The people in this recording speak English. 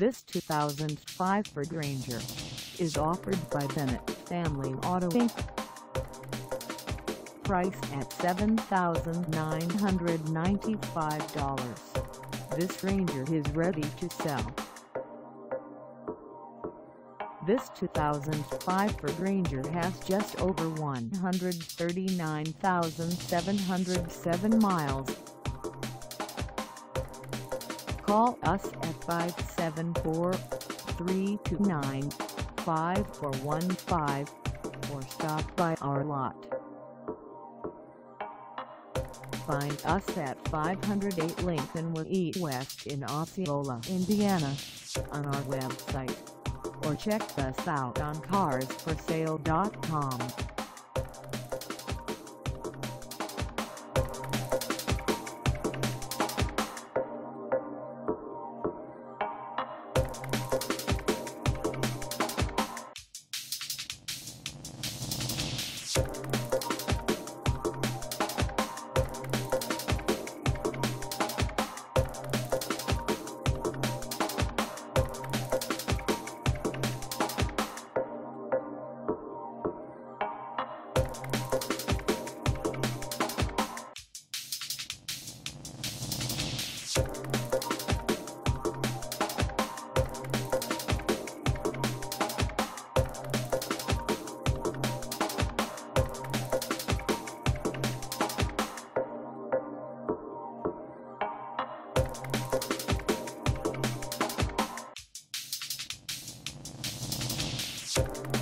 This 2005 Ford Ranger is offered by Bennett Family Auto Inc. Priced at $7,995, this Ranger is ready to sell. This 2005 Ford Ranger has just over 139,707 miles. Call us at 574-329-5415 or stop by our lot. Find us at 508 Lincolnway West in Osceola, Indiana on our website or check us out on carsforsale.com. Thank